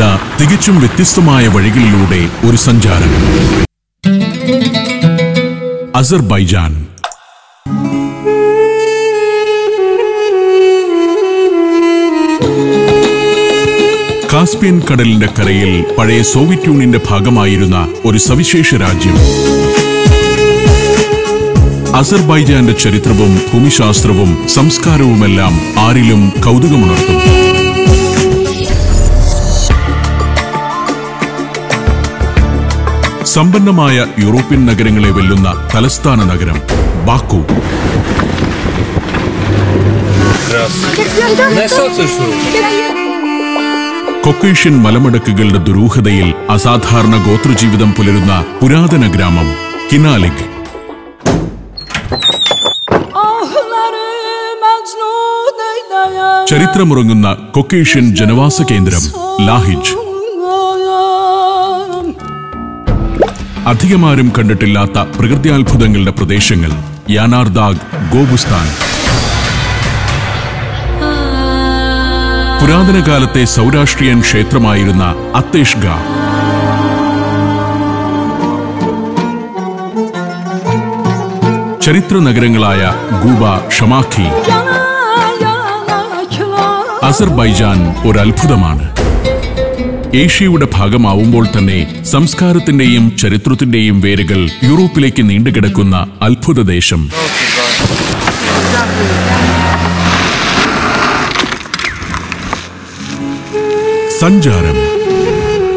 ഇതാ തികച്ചും വ്യത്യസ്തമായ വഴികളിലൂടെ ഒരു സഞ്ചാരം. അസർബൈജാൻ. കാസ്പിയൻ കടലിന്റെ കരയിൽ പഴയ സോവിയറ്റ് യൂണിയന്റെ ഭാഗമായിരുന്ന ഒരു സവിശേഷ രാജ്യം. അസർബൈജാന്റെ ചരിത്രവും ഭൂമിശാസ്ത്രവും സംസ്കാരവുമെല്ലാം ആരിലും കൗതുകമുണർത്തും സമ്പന്നമായ യൂറോപ്യൻ നഗരങ്ങളെ വെല്ലുന്ന തലസ്ഥാന നഗരം ബാക്കു. കൊക്കേഷ്യൻ മലമടക്കുകളുടെ ദുരൂഹതയിൽ അസാധാരണ ഗോത്രജീവിതം പുലരുന്ന പുരാതന ഗ്രാമം കിനാലിക്. ചരിത്രമുറങ്ങുന്ന കൊക്കേഷ്യൻ ജനവാസ കേന്ദ്രം ലാഹിജ്. അധികമാരും കണ്ടിട്ടില്ലാത്ത പ്രകൃത്യാത്ഭുതങ്ങളുടെ പ്രദേശങ്ങൾ. യാനാർദാഗ് ഗോബുസ്ഥാൻ. പുരാതന കാലത്തെ സൗരാഷ്ട്രീയൻ ക്ഷേത്രമായിരുന്ന അത്തേഷ്ഗ ചരിത്ര നഗരങ്ങളായ ഗൂബ ഷമാഖി. അസർബൈജാൻ ഒരു അത്ഭുതമാണ് ഏഷ്യയുടെ ഭാഗമാവുമ്പോൾ തന്നെ സംസ്കാരത്തിന്റെയും ചരിത്രത്തിന്റെയും വേരുകൾ യൂറോപ്പിലേക്ക് നീണ്ടുകിടക്കുന്ന അത്ഭുത ദേശം. സഞ്ചാരം.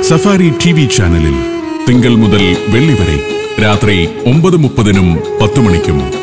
സഫാരി ടി വി ചാനലിൽ തിങ്കൾ മുതൽ വെള്ളി വരെ രാത്രി ഒമ്പത് മുപ്പതിനും പത്ത് മണിക്കും.